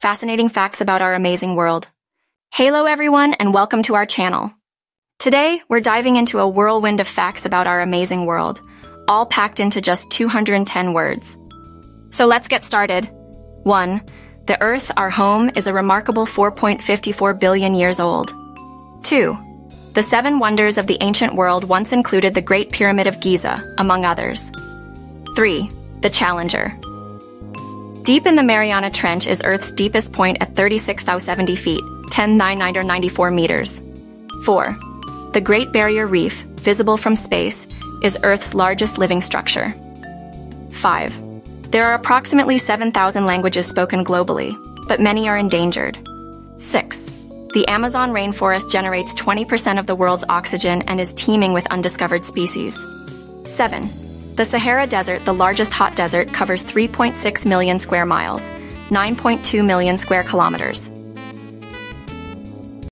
fascinating facts about our amazing world. Hello everyone and welcome to our channel. Today, we're diving into a whirlwind of facts about our amazing world, all packed into just 210 words. So let's get started. 1. The Earth, our home, is a remarkable 4.54 billion years old. 2. The seven wonders of the ancient world once included the Great Pyramid of Giza, among others. 3. The Challenger. Deep in the Mariana Trench is Earth's deepest point at 36,070 feet, 10,994 meters. 4. The Great Barrier Reef, visible from space, is Earth's largest living structure. 5. There are approximately 7,000 languages spoken globally, but many are endangered. 6. The Amazon rainforest generates 20% of the world's oxygen and is teeming with undiscovered species. 7. The Sahara Desert, the largest hot desert, covers 3.6 million square miles, 9.2 million square kilometers.